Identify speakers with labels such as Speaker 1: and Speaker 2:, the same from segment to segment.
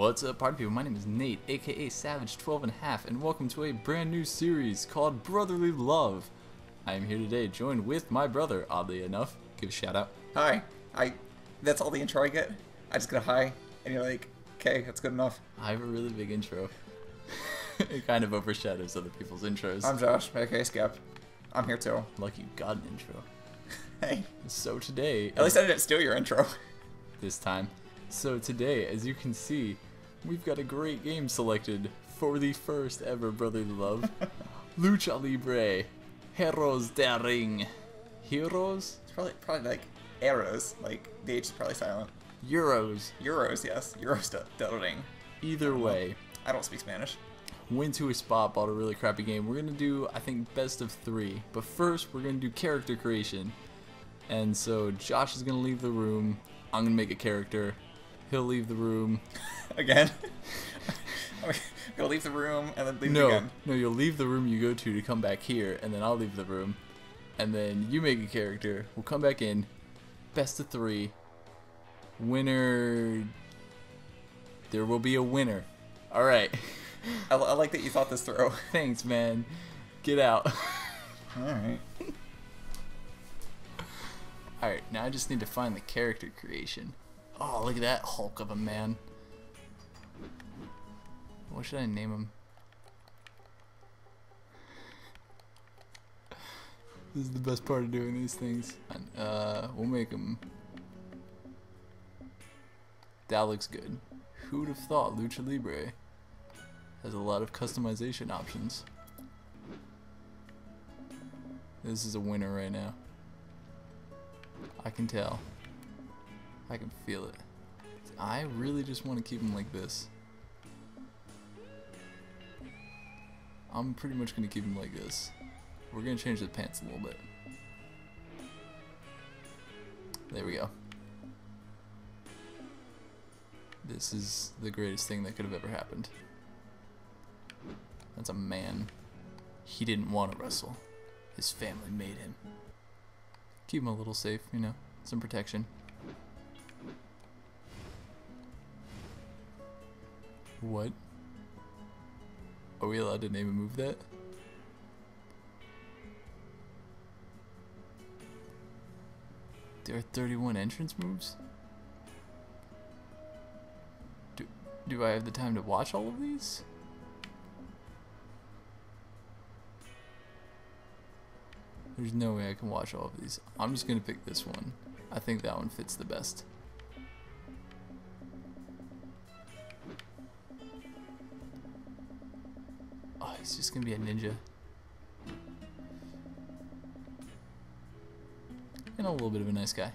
Speaker 1: What's up, party people? My name is Nate, aka Savage12 and a half, and welcome to a brand new series called Brotherly Love. I am here today, joined with my brother, oddly enough. Give a shout out.
Speaker 2: Hi. I. That's all the intro I get. I just get a hi, and you're like, okay, that's good enough.
Speaker 1: I have a really big intro. it kind of overshadows other people's intros.
Speaker 2: I'm Josh, aka Skep. I'm here too.
Speaker 1: Lucky you got an intro.
Speaker 2: Hey.
Speaker 1: So today,
Speaker 2: At least I didn't steal your intro.
Speaker 1: this time. So today, as you can see, we've got a great game selected for the first ever Brotherly Love. Lucha Libre, Heroes del Ring. Heroes?
Speaker 2: It's probably probably like arrows. Like the H is probably silent.
Speaker 1: Euros.
Speaker 2: Euros, yes. Euros del- del ring.
Speaker 1: Either way,
Speaker 2: I don't speak Spanish.
Speaker 1: went to a spot, bought a really crappy game. We're gonna do, I think, best of three. But first, we're gonna do character creation. And so Josh is gonna leave the room. I'm gonna make a character. He'll leave the room.
Speaker 2: Again. I'm gonna leave the room and then leave
Speaker 1: No,
Speaker 2: again.
Speaker 1: no, you'll leave the room you go to to come back here, and then I'll leave the room, and then you make a character. We'll come back in. Best of three. Winner. There will be a winner. All right.
Speaker 2: I, I like that you thought this through.
Speaker 1: Thanks, man. Get out.
Speaker 2: Alright.
Speaker 1: All right, now I just need to find the character creation. Oh, look at that Hulk of a man. What should I name him? This is the best part of doing these things. Uh, we'll make him. That looks good. Who'd have thought Lucha Libre has a lot of customization options? This is a winner right now. I can tell. I can feel it. I really just want to keep him like this. I'm pretty much going to keep him like this. We're going to change the pants a little bit. There we go. This is the greatest thing that could have ever happened. That's a man. He didn't want to wrestle. His family made him. Keep him a little safe, you know, some protection. What? Are we allowed to name and move that? There are 31 entrance moves? Do, do I have the time to watch all of these? There's no way I can watch all of these. I'm just gonna pick this one. I think that one fits the best. Oh, he's just gonna be a ninja. And a little bit of a nice guy.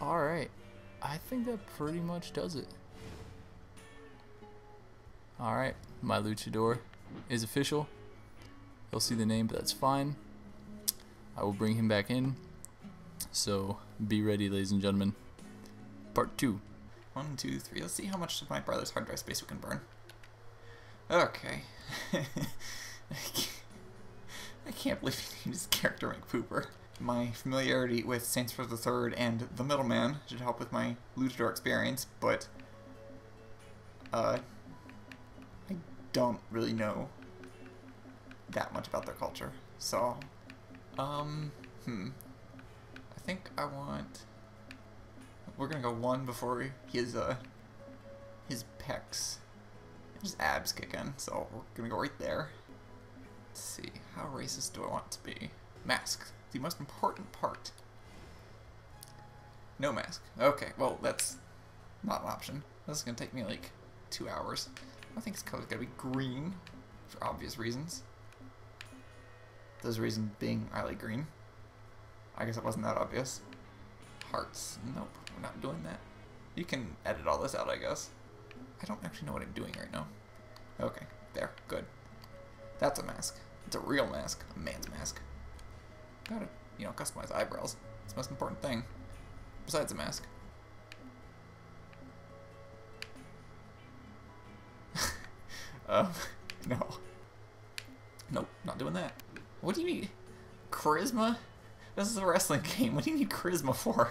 Speaker 1: Alright. I think that pretty much does it. Alright, my luchador is official. You'll see the name, but that's fine. I will bring him back in. So be ready, ladies and gentlemen. Part 2.
Speaker 2: One, two, three. Let's see how much of my brother's hard drive space we can burn. Okay. I can't believe he named his character Pooper. My familiarity with Saints for the Third and The Middleman should help with my luchador experience, but uh, I don't really know that much about their culture. So, um, hmm. I think I want. We're gonna go one before his uh his pecs, his abs kick in. So we're gonna go right there. Let's see, how racist do I want to be? Mask, the most important part. No mask. Okay, well that's not an option. This is gonna take me like two hours. I think his color's gotta be green for obvious reasons. Those reasons being I like green. I guess it wasn't that obvious. Hearts. Nope, we're not doing that. You can edit all this out, I guess. I don't actually know what I'm doing right now. Okay, there, good. That's a mask. It's a real mask, a man's mask. Gotta, you know, customize eyebrows. It's the most important thing. Besides a mask. um, no. Nope, not doing that. What do you mean? Charisma? This is a wrestling game. What do you need charisma for?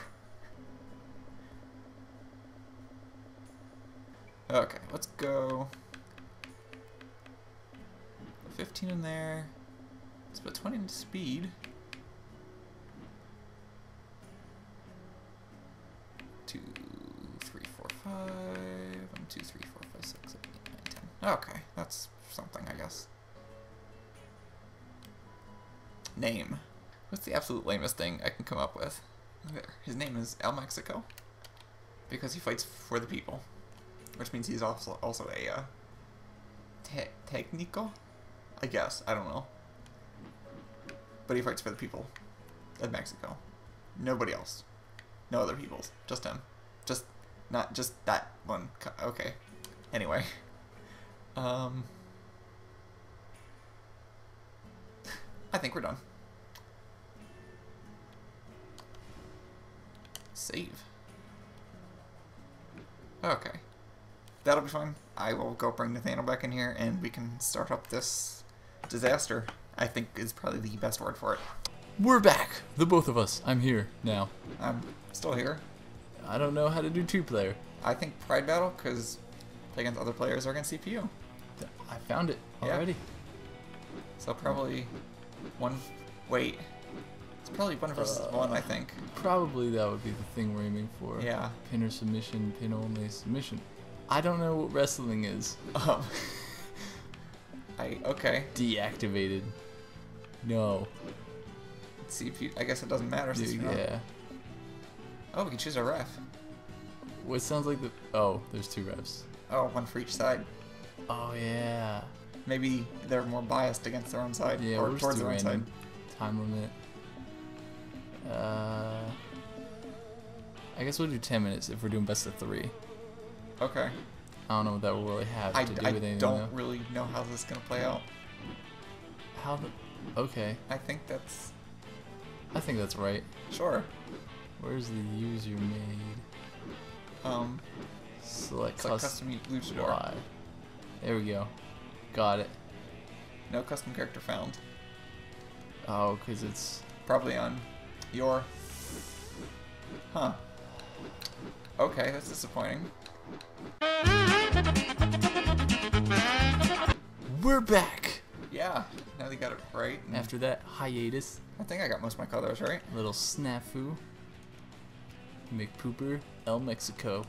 Speaker 2: Okay, let's go. 15 in there. Let's put 20 into speed. Two, three, four, five. One, two, three, four, five, six, seven, eight, nine, ten. Okay, that's something, I guess. Name. What's the absolute lamest thing I can come up with? There. His name is El Mexico. Because he fights for the people. Which means he's also also a uh, te- technico? I guess. I don't know. But he fights for the people of Mexico. Nobody else. No other peoples. Just him. Just not just that one. Okay. Anyway. Um I think we're done. Save. Okay. That'll be fun. I will go bring Nathaniel back in here and we can start up this disaster. I think is probably the best word for it.
Speaker 1: We're back, the both of us. I'm here now.
Speaker 2: I'm still here.
Speaker 1: I don't know how to do two player.
Speaker 2: I think Pride Battle, because against other players are against CPU.
Speaker 1: I found it
Speaker 2: Yeah.
Speaker 1: already.
Speaker 2: So probably one. Wait. It's probably one versus
Speaker 1: Uh,
Speaker 2: one, I think.
Speaker 1: Probably that would be the thing we're aiming for.
Speaker 2: Yeah.
Speaker 1: Pin or submission, pin only submission. I don't know what wrestling is.
Speaker 2: Um. I okay.
Speaker 1: Deactivated. No.
Speaker 2: CPU. I guess it doesn't matter. Since
Speaker 1: Dude,
Speaker 2: you're
Speaker 1: yeah.
Speaker 2: Oh, we can choose a ref.
Speaker 1: What sounds like the. Oh, there's two refs.
Speaker 2: Oh, one for each side.
Speaker 1: Oh yeah.
Speaker 2: Maybe they're more biased against their own side
Speaker 1: Yeah,
Speaker 2: or
Speaker 1: we'll just
Speaker 2: towards their own side.
Speaker 1: Time limit. Uh. I guess we'll do 10 minutes if we're doing best of three.
Speaker 2: Okay.
Speaker 1: I don't know what that will really have
Speaker 2: I,
Speaker 1: to do
Speaker 2: I
Speaker 1: with anything.
Speaker 2: I don't
Speaker 1: though.
Speaker 2: really know how this is gonna play out.
Speaker 1: How the. Okay.
Speaker 2: I think that's
Speaker 1: I think that's right.
Speaker 2: sure.
Speaker 1: Where's the user made?
Speaker 2: Um,
Speaker 1: Select
Speaker 2: like
Speaker 1: custom.
Speaker 2: custom.
Speaker 1: Y. There we go. Got it.
Speaker 2: No custom character found.
Speaker 1: Oh, because it's.
Speaker 2: Probably on your. Huh. Okay, that's disappointing.
Speaker 1: We're back!
Speaker 2: Yeah, now they got it right.
Speaker 1: After that hiatus,
Speaker 2: I think I got most of my colors right.
Speaker 1: little snafu. McPooper, El Mexico.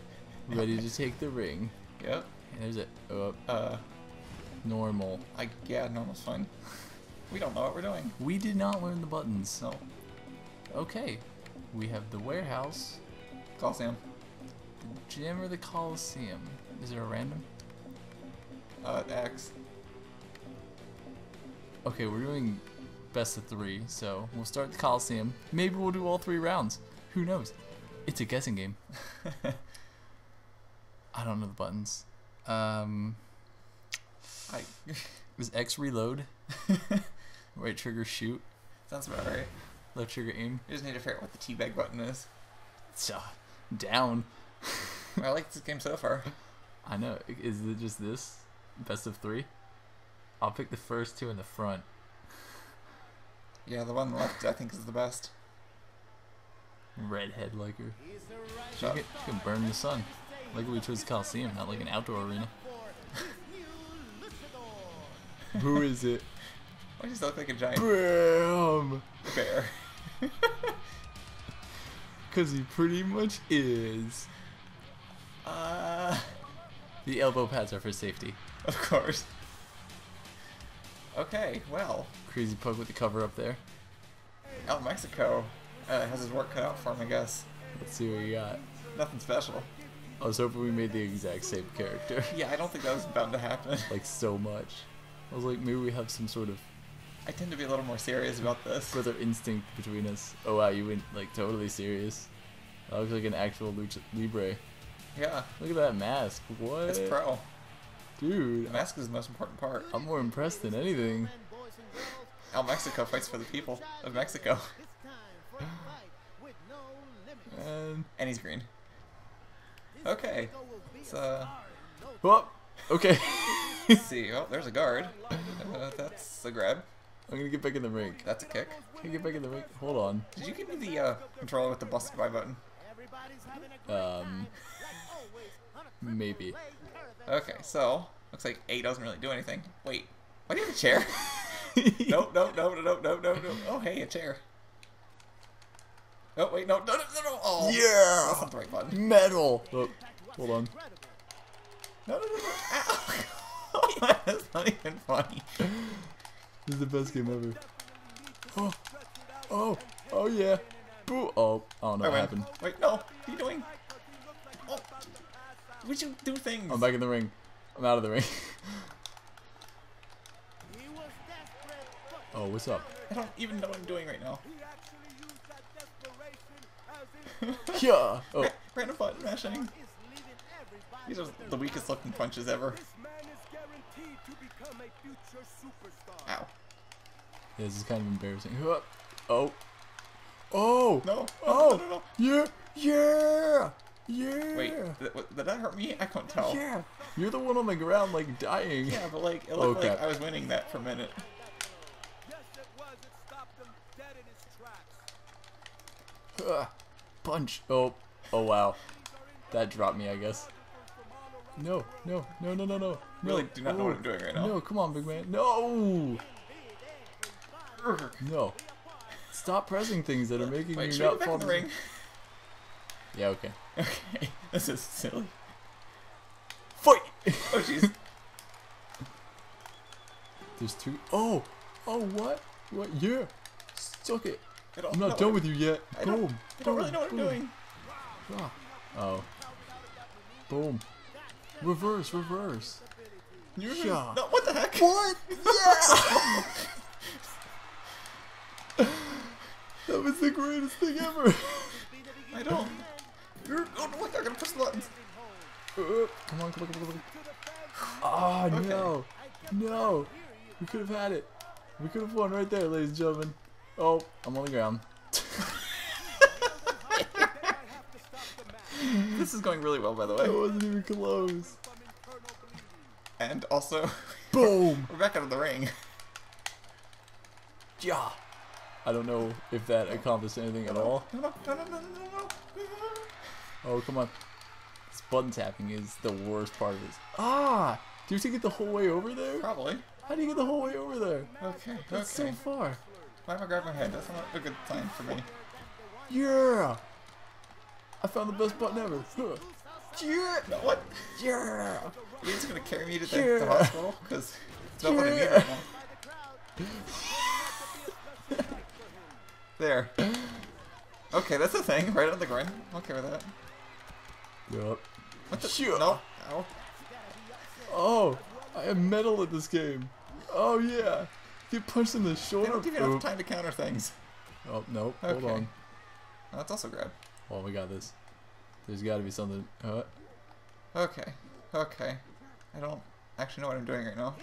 Speaker 1: Ready to take the ring.
Speaker 2: Yep.
Speaker 1: And there's it. Oh,
Speaker 2: Uh,
Speaker 1: normal.
Speaker 2: I yeah, normal's fine. We don't know what we're doing.
Speaker 1: We did not learn the buttons.
Speaker 2: No.
Speaker 1: Okay. We have the warehouse,
Speaker 2: Call
Speaker 1: the gym, or the Coliseum. Is there a random?
Speaker 2: Uh, X.
Speaker 1: Okay, we're doing best of three, so we'll start the Coliseum. Maybe we'll do all three rounds. Who knows? It's a guessing game. I don't know the buttons. Um,
Speaker 2: I.
Speaker 1: is X reload? right trigger shoot?
Speaker 2: Sounds about right.
Speaker 1: Left trigger aim?
Speaker 2: You just need to figure out what the teabag button is.
Speaker 1: So, down.
Speaker 2: I like this game so far.
Speaker 1: I know. Is it just this? Best of three? I'll pick the first two in the front.
Speaker 2: Yeah, the one left I think is the best.
Speaker 1: Redhead like her. She can, she can burn the sun. Like we chose Coliseum, not like an outdoor arena. Who is it?
Speaker 2: Why does he look like a giant
Speaker 1: Bam!
Speaker 2: bear?
Speaker 1: Cause he pretty much is.
Speaker 2: Uh,
Speaker 1: The elbow pads are for safety.
Speaker 2: of course. Okay, well,
Speaker 1: Crazy Pug with the cover up there.
Speaker 2: El Mexico uh, has his work cut out for him, I guess.
Speaker 1: Let's see what we got.
Speaker 2: Nothing special.
Speaker 1: I was hoping we made the exact same character.
Speaker 2: Yeah, I don't think that was bound to happen.
Speaker 1: like so much. I was like, maybe we have some sort of
Speaker 2: I tend to be a little more serious about this.
Speaker 1: brother instinct between us. Oh wow, you went like totally serious. That looks like an actual lucha libre.
Speaker 2: Yeah,
Speaker 1: Look at that mask. What?
Speaker 2: it's pro.
Speaker 1: Dude,
Speaker 2: The mask is the most important part.
Speaker 1: I'm more impressed than anything.
Speaker 2: El Mexico fights for the people of Mexico.
Speaker 1: And
Speaker 2: And he's green. Okay. Uh,
Speaker 1: well, okay.
Speaker 2: see. Oh, there's a guard. Uh, that's a grab.
Speaker 1: I'm gonna get back in the ring.
Speaker 2: That's a kick.
Speaker 1: Can I get back in the ring? Hold on.
Speaker 2: Did you give me the uh, controller with the busted by button?
Speaker 1: Um, Maybe.
Speaker 2: Okay, so looks like A doesn't really do anything. Wait, why do you have a chair? no, no, no, no, no, no, no, no. Oh, hey, a chair. Oh, wait, no, no, no, no, no. Oh,
Speaker 1: Yeah!
Speaker 2: That's not the right button.
Speaker 1: Metal! Oh, hold on.
Speaker 2: No, no, no, no. Ow. That's not even funny.
Speaker 1: This is the best game ever. Oh, oh, oh yeah. Boo. Oh, I don't know
Speaker 2: I
Speaker 1: what
Speaker 2: win.
Speaker 1: happened.
Speaker 2: Wait, no. What are you doing? Oh. Would you do things?
Speaker 1: I'm back in the ring. I'm out of the ring. oh, what's up?
Speaker 2: I don't even know what I'm doing right now.
Speaker 1: Yeah. Oh,
Speaker 2: Random button mashing. These are the weakest looking punches ever. Ow.
Speaker 1: yeah, this is kind of embarrassing. Huh. Oh. Oh.
Speaker 2: No.
Speaker 1: Oh.
Speaker 2: No, no, no.
Speaker 1: Yeah. Yeah. Yeah.
Speaker 2: Wait, th- what- did that hurt me? I can't tell.
Speaker 1: Yeah. You're the one on the ground, like dying.
Speaker 2: Yeah, but like, it looked
Speaker 1: Okay.
Speaker 2: like I was winning that for a minute.
Speaker 1: Ugh. Punch. Oh. Oh wow. That dropped me, I guess. No, no, no, no, no, no.
Speaker 2: Really
Speaker 1: no.
Speaker 2: do not know what. I'm doing right now.
Speaker 1: No, come on, big man. No! No. Stop pressing things that are making
Speaker 2: Wait,
Speaker 1: you
Speaker 2: should we
Speaker 1: not
Speaker 2: get back
Speaker 1: fall.
Speaker 2: in the ring?
Speaker 1: Yeah, okay.
Speaker 2: Okay, this is silly.
Speaker 1: Fight!
Speaker 2: Oh jeez.
Speaker 1: There's two. Oh! Oh, what? What? Yeah! Suck it! I'm not done with you yet.
Speaker 2: I
Speaker 1: Boom!
Speaker 2: don't, I don't really know what I'm
Speaker 1: boom.
Speaker 2: doing.
Speaker 1: Ah. Oh. Boom. Reverse, reverse.
Speaker 2: You
Speaker 1: Yeah.
Speaker 2: No, what the heck?
Speaker 1: What? Yeah! that was the greatest thing ever.
Speaker 2: I don't. Oh, no, they're gonna push the buttons.
Speaker 1: Uh, come on, come on, come on, come on. Oh,
Speaker 2: Okay.
Speaker 1: no. No. We could have had it. We could have won right there, ladies and gentlemen. Oh, I'm on the ground.
Speaker 2: This is going really well, by the way.
Speaker 1: wasn't even close.
Speaker 2: And also,
Speaker 1: Boom.
Speaker 2: we're back out of the ring.
Speaker 1: Yeah. I don't know if that accomplished anything at all.
Speaker 2: No, no, no, no, no, no.
Speaker 1: Oh, come on. This button tapping is the worst part of this. Ah! Do you have to get the whole way over there?
Speaker 2: Probably.
Speaker 1: How do you get the whole way over there?
Speaker 2: Okay,
Speaker 1: That's
Speaker 2: okay.
Speaker 1: so far.
Speaker 2: Why am I grabbing my head? That's not a good sign for me.
Speaker 1: Yeah! I found the best button ever. Yeah!
Speaker 2: No, what?
Speaker 1: Yeah!
Speaker 2: You're just gonna carry me to the,
Speaker 1: Yeah.
Speaker 2: the hospital? Because it's not what I need right now. There. Okay, that's a thing. Right on the ground. I'm okay with that.
Speaker 1: Yup.
Speaker 2: What the?
Speaker 1: Sure.
Speaker 2: No. Ow.
Speaker 1: Oh! I have metal at this game. Oh yeah! Get punched in the
Speaker 2: They
Speaker 1: shoulder.
Speaker 2: don't give you enough time to counter things.
Speaker 1: Oh, nope. Hold
Speaker 2: Okay.
Speaker 1: on.
Speaker 2: Oh, that's also grab.
Speaker 1: Oh, we got this. There's gotta be something. Uh,
Speaker 2: Okay. Okay. I don't actually know what I'm doing right now.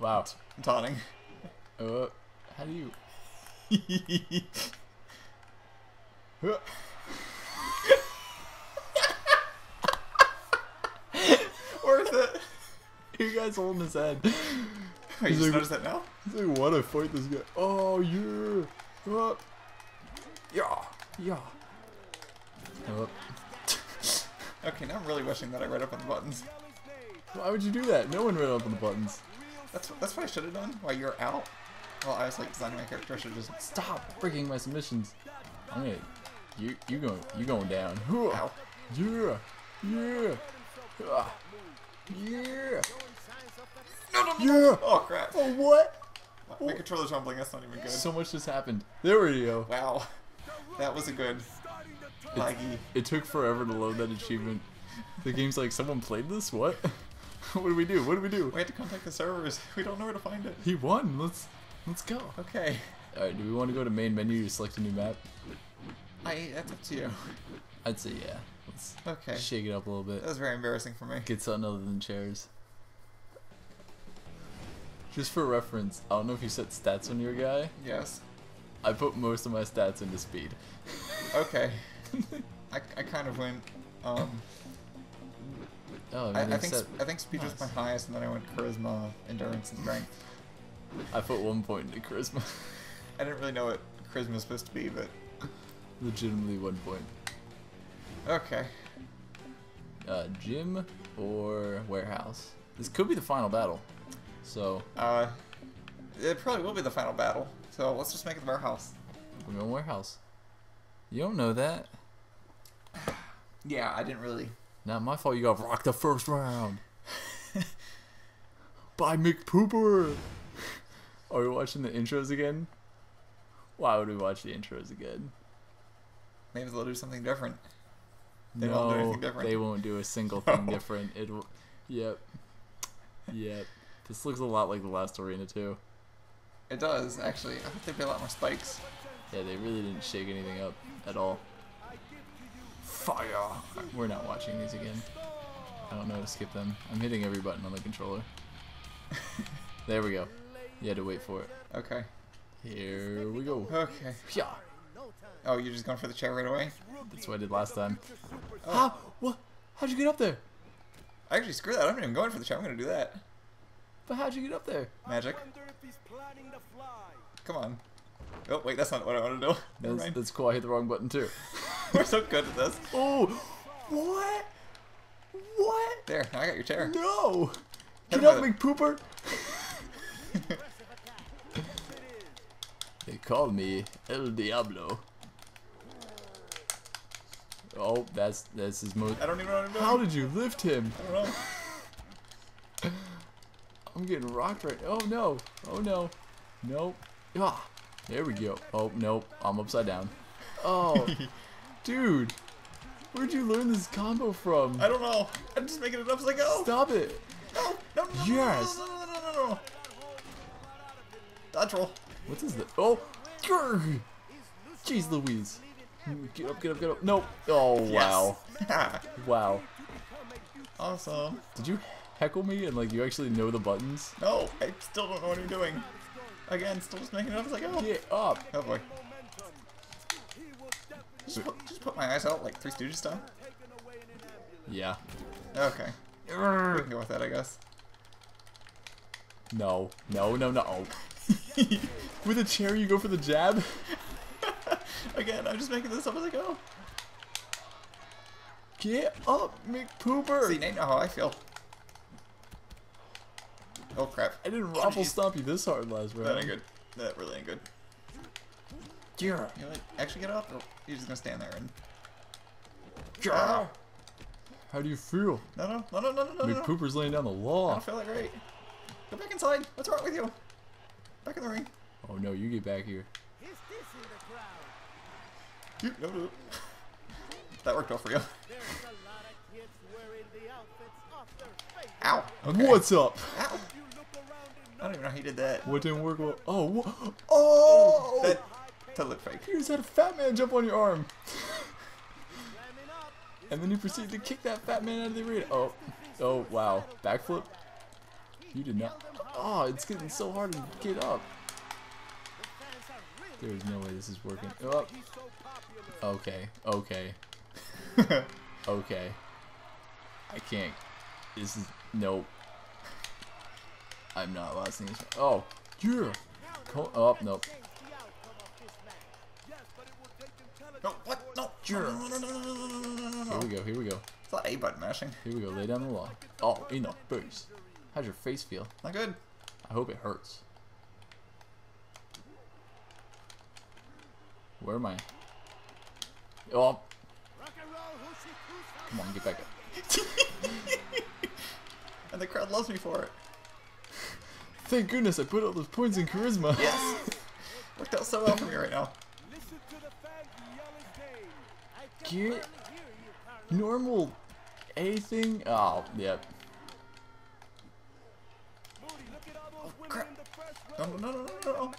Speaker 1: wow.
Speaker 2: I'm taunting.
Speaker 1: Uh, how do you. Uh,
Speaker 2: Worth it.
Speaker 1: you guys holding his head.
Speaker 2: Wait, you
Speaker 1: He's
Speaker 2: just
Speaker 1: like-
Speaker 2: noticed that now?
Speaker 1: He's like, what? I fight this guy. Oh, yeah. Uh, yeah. Yeah. Uh,
Speaker 2: Okay, now I'm really wishing that I read up on the buttons.
Speaker 1: why would you do that? No one read up on the buttons.
Speaker 2: That's that's what I should have done while you're out. Well, I was like designing my character. I should just
Speaker 1: Stop breaking my submissions. I'm gonna. You you going you going down.
Speaker 2: Ow.
Speaker 1: Yeah. Yeah. Ah. Yeah.
Speaker 2: No, no, no.
Speaker 1: Yeah.
Speaker 2: Oh crap.
Speaker 1: Oh what?
Speaker 2: My oh. controller's rumbling. That's not even good.
Speaker 1: So much just happened. There we go.
Speaker 2: Wow. That was a good laggy.
Speaker 1: It took forever to load that achievement. The game's like, someone played this? What? what do we do? What do we do?
Speaker 2: We have to contact the servers. We don't know where to find it.
Speaker 1: He won. Let's let's go.
Speaker 2: Okay.
Speaker 1: All right. Do we want to go to main menu to select a new map?
Speaker 2: I that's up to you.
Speaker 1: I'd say yeah. Let's
Speaker 2: Okay.
Speaker 1: shake it up a little bit.
Speaker 2: That was very embarrassing for me.
Speaker 1: Get something other than chairs. Just for reference, I don't know if you set stats on your guy.
Speaker 2: Yes.
Speaker 1: I put most of my stats into speed.
Speaker 2: Okay. I, I kind of went. Um,
Speaker 1: Oh,
Speaker 2: I, I think
Speaker 1: set,
Speaker 2: I think speed was my highest, and then I went charisma, endurance, and strength.
Speaker 1: I put one point into charisma.
Speaker 2: I didn't really know what charisma was supposed to be, but
Speaker 1: Legitimately one point.
Speaker 2: Okay.
Speaker 1: uh, gym or warehouse. This could be the final battle. So
Speaker 2: Uh, it probably will be the final battle. So let's just make it the warehouse.
Speaker 1: we're going warehouse. You don't know that.
Speaker 2: Yeah, I didn't really.
Speaker 1: Not my fault. You got rocked the first round. By McPooper. Are we watching the intros again? Why would we watch the intros again?
Speaker 2: Maybe they'll do something different. They
Speaker 1: no,
Speaker 2: won't do anything different.
Speaker 1: they won't do a single thing
Speaker 2: No.
Speaker 1: different. It will. Yep. Yep. This looks a lot like the last arena too.
Speaker 2: It does actually. I hope there'd be a lot more spikes.
Speaker 1: Yeah, they really didn't shake anything up at all. Fire! We're not watching these again. I don't know how to skip them. I'm hitting every button on the controller. there we go. You had to wait for it.
Speaker 2: Okay.
Speaker 1: Here we go.
Speaker 2: Okay.
Speaker 1: Yeah.
Speaker 2: Oh, you're just going for the chair right away?
Speaker 1: That's what I did last time.
Speaker 2: Oh.
Speaker 1: How? What? How'd you get up there?
Speaker 2: Actually, screw that. I'm not even going for the chair. I'm gonna do that.
Speaker 1: But how'd you get up there?
Speaker 2: Magic. Come on. Oh, wait, that's not what I want to do. Never
Speaker 1: That's, that's cool. I hit the wrong button too.
Speaker 2: We're so good at this.
Speaker 1: Oh! What? What?
Speaker 2: There, I got your chair.
Speaker 1: No!
Speaker 2: Hit
Speaker 1: Get
Speaker 2: him
Speaker 1: up,
Speaker 2: with
Speaker 1: McPooper! they call me El Diablo. Oh, that's that's his most.
Speaker 2: I don't even know what I'm doing.
Speaker 1: How did you lift him?
Speaker 2: I don't know.
Speaker 1: I'm getting rocked right. Oh no! Oh no! Nope. Ah, there we go. Oh nope, I'm upside down. Oh, dude, where'd you learn this combo from?
Speaker 2: I don't know. I'm just making it up as I go.
Speaker 1: Stop it!
Speaker 2: No, no, no, no,
Speaker 1: Yes.
Speaker 2: no, no, no, no, no, no. Dodge roll.
Speaker 1: What is this? Oh, grr. Jeez Louise. Get up, get up, get up. Nope. Oh wow,
Speaker 2: Yes.
Speaker 1: wow.
Speaker 2: awesome.
Speaker 1: Did you heckle me and like you actually know the buttons?
Speaker 2: No, I still don't know what I'm doing. Again, still just making it up as I go.
Speaker 1: Get up.
Speaker 2: Oh boy. Just put, just put my eyes out like Three Stooges style.
Speaker 1: Yeah.
Speaker 2: Okay. We can go with that, I guess.
Speaker 1: No, no, no, no. Oh. With a chair, you go for the jab.
Speaker 2: Again, I'm just making this up as I go.
Speaker 1: Get up, McPooper.
Speaker 2: See, Nate know how I feel. Oh crap.
Speaker 1: I didn't
Speaker 2: Oh,
Speaker 1: ruffle
Speaker 2: jeez.
Speaker 1: stomp you this hard last round.
Speaker 2: That ain't good. That really ain't good.
Speaker 1: Yeah.
Speaker 2: You know what? Actually get up? Or you're just gonna stand there and...
Speaker 1: Yeah. Ah. How do you feel?
Speaker 2: No, no, no, no, no, no, no, no.
Speaker 1: McPooper's laying down the law.
Speaker 2: I don't feel that great. Go back inside. What's wrong with you? Back in the ring.
Speaker 1: Oh no, you get back here.
Speaker 2: No. That worked well for you. Ow. Okay.
Speaker 1: What's up?
Speaker 2: Ow. I don't even know how you did that.
Speaker 1: What didn't work well? Oh, wha- oh!
Speaker 2: That totally fake.
Speaker 1: You just had a fat man jump on your arm. and then you proceed to kick that fat man out of the arena. Oh, oh wow. Backflip? You did not. Oh, it's getting so hard to get up. There's no way this is working. Oh. Okay, okay, okay. I can't. This is. Nope. I'm not lasting this. Oh, yeah. Co- oh, nope.
Speaker 2: no, what? No.
Speaker 1: Sure.
Speaker 2: No, no, no, no, no, no, no, no, no,
Speaker 1: Here we go, here we go.
Speaker 2: It's not A button mashing.
Speaker 1: Here we go, lay down the law. Oh, in the face. How's your face feel?
Speaker 2: Not good.
Speaker 1: I hope it hurts. Where am I? Oh, come on, get back up.
Speaker 2: And the crowd loves me for it.
Speaker 1: Thank goodness I put all those points in charisma.
Speaker 2: Yes. Worked out so well for me right now.
Speaker 1: Get normal A thing. Oh, yep.
Speaker 2: Oh, crap. No, no, no, no, no, no.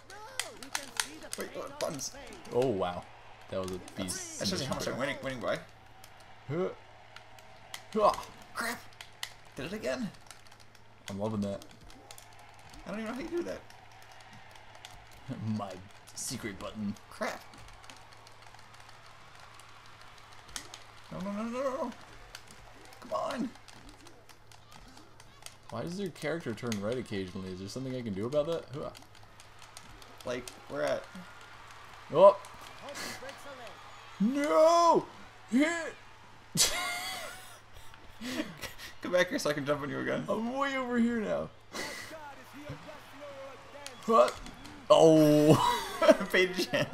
Speaker 2: Wait? Buttons.
Speaker 1: Oh wow, that was a beast.
Speaker 2: That shows you how much I'm winning, winning by.
Speaker 1: Huh. Ah,
Speaker 2: Crap. Did it again.
Speaker 1: I'm loving that.
Speaker 2: I don't even know how you do that.
Speaker 1: My secret button.
Speaker 2: Crap. No, no, no, no, no. Come on.
Speaker 1: Why does your character turn red occasionally? Is there something I can do about that? Huh.
Speaker 2: Like, we're at.
Speaker 1: Oh! No! Hit!
Speaker 2: Come back here so I can jump on you again.
Speaker 1: I'm way over here now. What? Oh.
Speaker 2: Page in.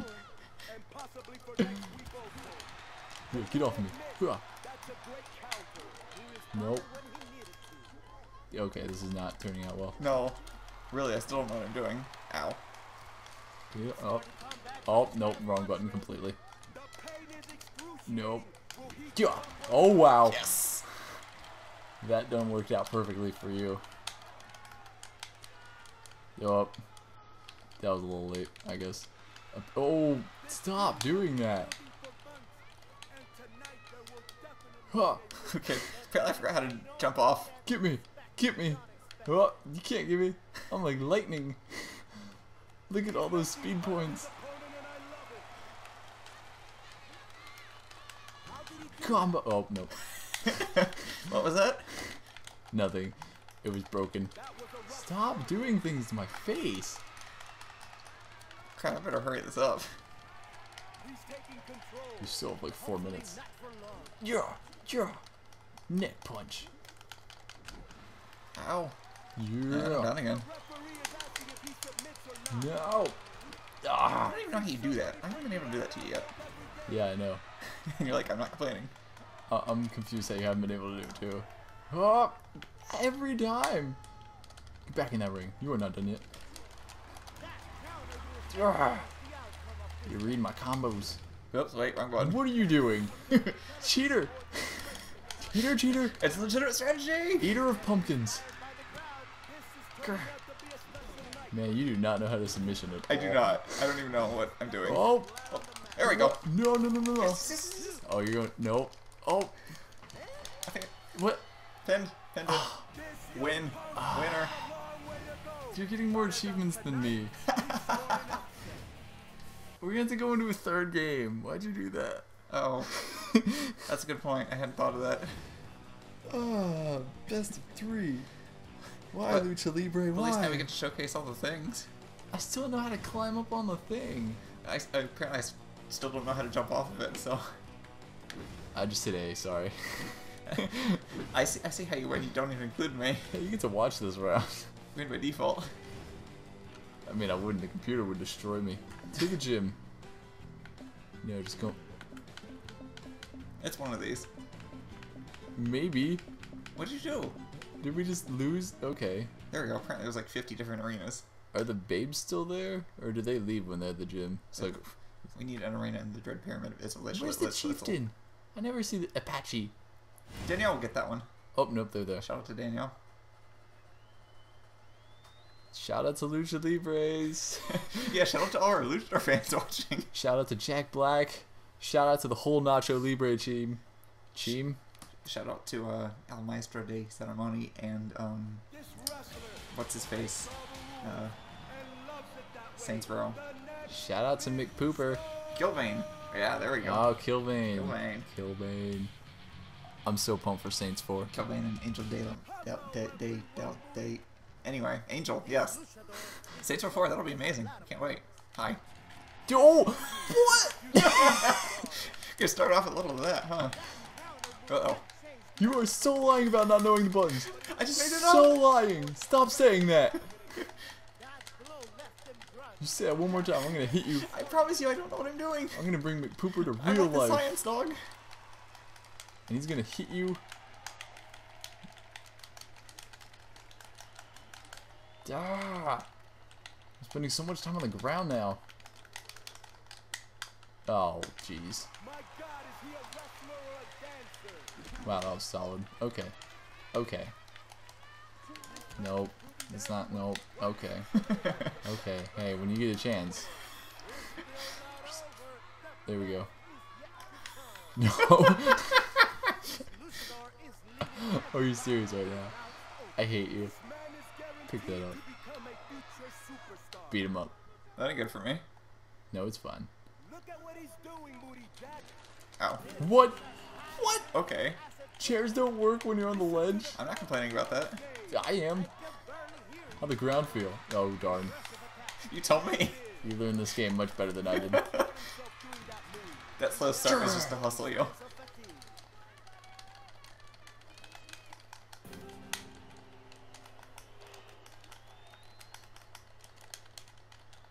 Speaker 1: Here, get off me. Nope. Okay, this is not turning out well.
Speaker 2: No. Really, I still don't know what I'm doing. Ow.
Speaker 1: Yeah, oh. Oh, nope, wrong button completely. Nope. Yeah. Oh, wow.
Speaker 2: Yes.
Speaker 1: That done worked out perfectly for you. Yup. That was a little late, I guess. Oh, stop doing that. Huh.
Speaker 2: Okay. Apparently I forgot how to jump off.
Speaker 1: Get me. Get me. Oh, you can't get me. I'm like lightning. Look at all those speed points. Combo. Oh, no.
Speaker 2: What was that?
Speaker 1: Nothing. It was broken. Stop doing things to my face.
Speaker 2: Crap, I better hurry this up.
Speaker 1: You still have like four minutes. Yeah, yeah. Neck punch.
Speaker 2: Ow. Yeah, I'm
Speaker 1: Yeah.
Speaker 2: done again.
Speaker 1: No.
Speaker 2: I
Speaker 1: Ah.
Speaker 2: don't even know how you do that. I haven't been able to do that to you yet.
Speaker 1: Yeah, I know.
Speaker 2: And you're like, I'm not complaining.
Speaker 1: Uh, I'm confused that you haven't been able to do it too. Oh, every time. Get back in that ring. You are not done yet. Ah. You read my combos.
Speaker 2: Oops, wait, wrong button.
Speaker 1: What are you doing? cheater. Cheater, cheater.
Speaker 2: It's a legitimate strategy!
Speaker 1: Eater of pumpkins. Grr. Man, you do not know how to submission it.
Speaker 2: I do not. I don't even know what I'm doing.
Speaker 1: Oh.
Speaker 2: There we go.
Speaker 1: No, no, no, no, no. Oh, you're going. No. Oh. What?
Speaker 2: pinned, pinned it. Win. Winner.
Speaker 1: You're getting more achievements than me. We're gonna have to go into a third game. Why'd you do that?
Speaker 2: Oh, that's a good point. I hadn't thought of that.
Speaker 1: Ah, best of three. Why,
Speaker 2: But-
Speaker 1: Lucha Libre?
Speaker 2: At
Speaker 1: Why?
Speaker 2: least now we get to showcase all the things.
Speaker 1: I still know how to climb up on the thing.
Speaker 2: I, I apparently I still don't know how to jump off of it, so
Speaker 1: I just hit A. Sorry.
Speaker 2: I see. I see how you win. You don't even include me.
Speaker 1: you get to watch this round.
Speaker 2: Win by default.
Speaker 1: I mean, I wouldn't. The computer would destroy me. To the gym. No, just go.
Speaker 2: It's one of these.
Speaker 1: Maybe.
Speaker 2: What did you do?
Speaker 1: Did we just lose? Okay.
Speaker 2: There we go. Apparently there's like 50 different arenas.
Speaker 1: Are the babes still there, or do they leave when they're at the gym? It's like,
Speaker 2: We need an arena in the Dread Pyramid. It's literally.
Speaker 1: where's the
Speaker 2: literally-
Speaker 1: chieftain? I never see the Apache.
Speaker 2: Danielle will get that one.
Speaker 1: Oh, nope, they're there.
Speaker 2: Shout out to Danielle.
Speaker 1: Shout out to Lucha Libres.
Speaker 2: yeah, shout out to all our Luchador fans watching.
Speaker 1: Shout out to Jack Black. Shout out to the whole Nacho Libre team. Team.
Speaker 2: Shout out to uh, El Maestro de Ceremony and um, what's his face? Uh, Saints Row.
Speaker 1: Shout out to Mick Pooper.
Speaker 2: Gilvane. Yeah, there we go.
Speaker 1: Oh, Killbane.
Speaker 2: Killbane.
Speaker 1: Killbane. I'm so pumped for Saints 4.
Speaker 2: Gilvane and Angel Del De De Del De. Anyway, Angel. Yes. Saints Row 4. That'll be amazing. Can't wait. Hi.
Speaker 1: Oh! What?
Speaker 2: Gonna start off with a little of that, huh? Uh oh.
Speaker 1: You are so lying about not knowing the buttons.
Speaker 2: I just made it
Speaker 1: So
Speaker 2: up.
Speaker 1: So lying. Stop saying that. You say that one more time. I'm gonna hit you.
Speaker 2: I promise you, I don't know what I'm doing.
Speaker 1: I'm gonna bring McPooper to real
Speaker 2: I'm
Speaker 1: real
Speaker 2: not the
Speaker 1: life.
Speaker 2: science dog.
Speaker 1: And he's gonna hit you. Ah! I'm spending so much time on the ground now. Oh, jeez. Wow, that was solid. Okay. Okay. Nope. It's not. Nope. Okay. Okay. Hey, when you get a chance. Just- there we go. No. Are you serious right now? I hate you. Pick that up. Beat him up.
Speaker 2: That ain't good for me.
Speaker 1: No, it's fine.
Speaker 2: Ow.
Speaker 1: What? What?
Speaker 2: Okay.
Speaker 1: Chairs don't work when you're on the ledge?
Speaker 2: I'm not complaining about that.
Speaker 1: I am. How'd the ground feel? Oh, darn.
Speaker 2: You told me.
Speaker 1: You learned this game much better than I did.
Speaker 2: that slow start was just to hustle you.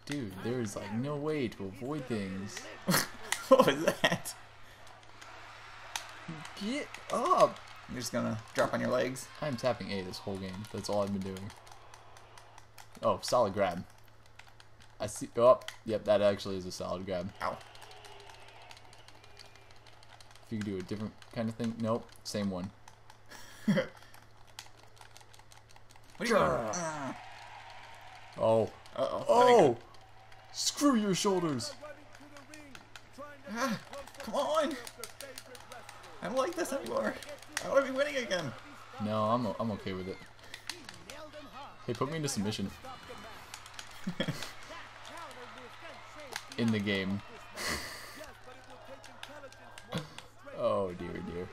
Speaker 1: Dude, there is like no way to avoid things.
Speaker 2: what was that?
Speaker 1: Get up!
Speaker 2: You're just gonna drop on your legs.
Speaker 1: I'm tapping A this whole game. That's all I've been doing. Oh, solid grab. I see. Oh, yep, that actually is a solid grab.
Speaker 2: Ow.
Speaker 1: If you could do a different kind of thing. Nope, same one.
Speaker 2: What are you doing?
Speaker 1: Grr.
Speaker 2: Uh
Speaker 1: Oh.
Speaker 2: oh.
Speaker 1: Oh! Screw your shoulders!
Speaker 2: Ah, come on! I don't like this anymore. I want to be winning again.
Speaker 1: No, I'm, I'm okay with it. Hey, put me into submission. In the game. oh dear, dear.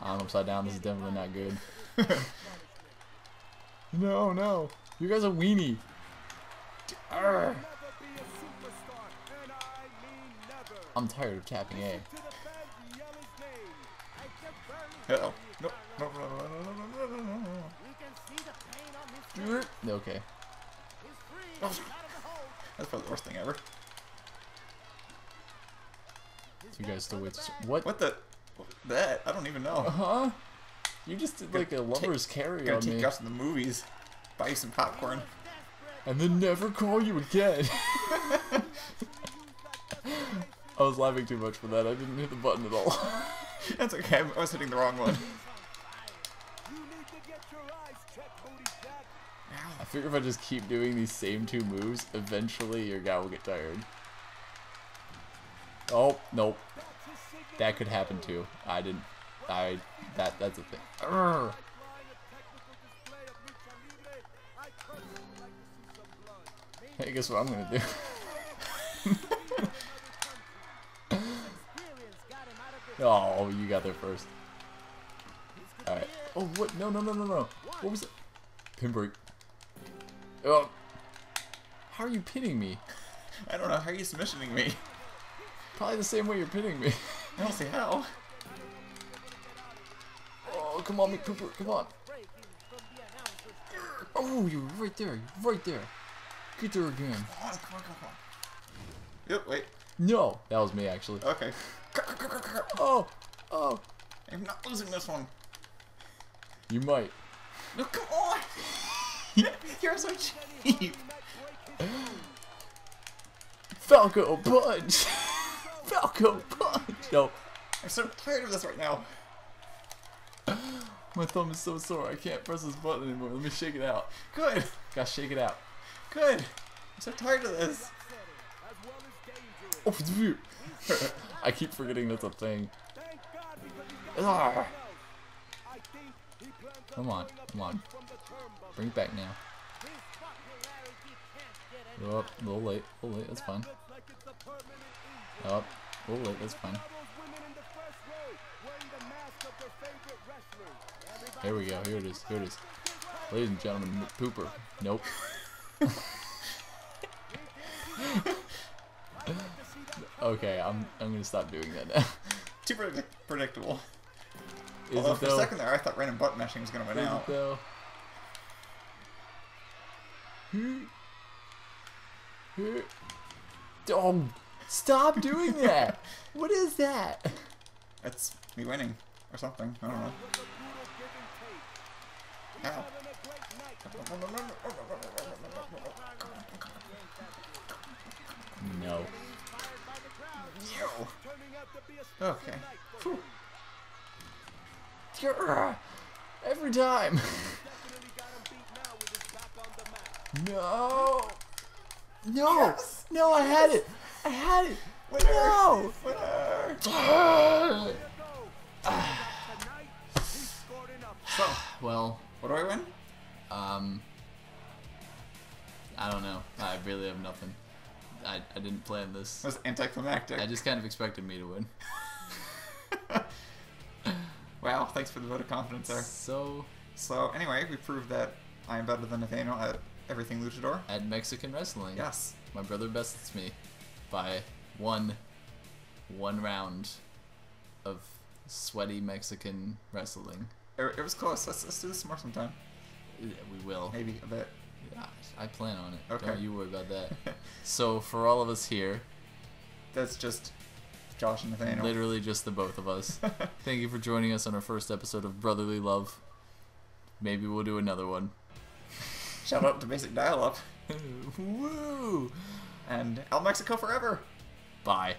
Speaker 1: I'm upside down. This is definitely not good. no, no. You guys are weenie. Arrgh. I'm tired of tapping A.
Speaker 2: Uh oh. No, no, no, no, no, no, no, no, no, no.
Speaker 1: Okay.
Speaker 2: That's probably the worst thing ever.
Speaker 1: You guys still wait. What?
Speaker 2: What the? That? I don't even know.
Speaker 1: Uh huh? You just did like a lover's carry
Speaker 2: Gonna
Speaker 1: on
Speaker 2: take
Speaker 1: me.
Speaker 2: you out to the movies. Buy you some popcorn.
Speaker 1: and then never call you again. I was laughing too much for that. I didn't hit the button at all.
Speaker 2: That's okay. I was hitting the wrong one.
Speaker 1: I figure if I just keep doing these same two moves, eventually your guy will get tired. Oh, nope. That could happen too. I didn't. I. That. That's a thing. Urgh. Hey, guess what I'm gonna do? oh, you got there first. Alright. Oh, what? No, no, no, no, no. What was it? Pin break. Oh. How are you pinning me?
Speaker 2: I don't know. How are you submissioning me?
Speaker 1: Probably the same way you're pinning me.
Speaker 2: I don't see how.
Speaker 1: Oh, come on, me McPooper, come on. Oh, you're right there, you're right there. Get there again.
Speaker 2: Come on, come on, come on. Yep, wait.
Speaker 1: No, that was me actually.
Speaker 2: Okay.
Speaker 1: Oh, oh.
Speaker 2: I'm not losing this one.
Speaker 1: You might.
Speaker 2: No, come on! You're so cheap!
Speaker 1: Falcon punch. Falcon punch. No,
Speaker 2: I'm so tired of this right now.
Speaker 1: my thumb is so sore. I can't press this button anymore. Let me shake it out.
Speaker 2: Good,
Speaker 1: Gotta shake it out.
Speaker 2: good. I'm so tired of this.
Speaker 1: Oh. I keep forgetting that's a thing. Ah. Come on, come on. Bring it back now. Oh, a little late, a little late, that's fine. Oh, a little late, that's fine. Here we go, here it is, here it is. Ladies and gentlemen, Pooper. Nope. okay, I'm I'm gonna stop doing that now.
Speaker 2: Too predict- predictable.
Speaker 1: Is
Speaker 2: Although
Speaker 1: it
Speaker 2: for
Speaker 1: though?
Speaker 2: a second there, I thought random button mashing was gonna win out.
Speaker 1: though? Oh, stop doing that! what is that?
Speaker 2: It's me winning or something. I don't know. Ow.
Speaker 1: No.
Speaker 2: Yo. Okay.
Speaker 1: Uh, every time. no. No. No, I had it. I had it. No.
Speaker 2: Winner. So,
Speaker 1: Well,
Speaker 2: what do I win?
Speaker 1: um, I don't know. I really have nothing. I, I didn't plan this.
Speaker 2: It was anticlimactic.
Speaker 1: I just kind of expected me to win.
Speaker 2: Wow, thanks for the vote of confidence there.
Speaker 1: So,
Speaker 2: So, anyway, we proved that I am better than Nathaniel at Everything Luchador.
Speaker 1: At Mexican Wrestling.
Speaker 2: Yes.
Speaker 1: My brother bests me by one, one round of sweaty Mexican wrestling.
Speaker 2: It, it was close. Let's, let's do this more sometime.
Speaker 1: Yeah, we will.
Speaker 2: Maybe a bit.
Speaker 1: Yeah, I plan on it.
Speaker 2: Okay.
Speaker 1: Don't you worry about that. so for all of us here,
Speaker 2: that's just Josh and Nathaniel.
Speaker 1: Literally just the both of us. Thank you for joining us on our first episode of Brotherly Love. Maybe we'll do another one.
Speaker 2: Shout out to Basic Dial Up.
Speaker 1: Woo!
Speaker 2: And El Mexico forever!
Speaker 1: Bye.